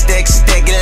stick, stick it.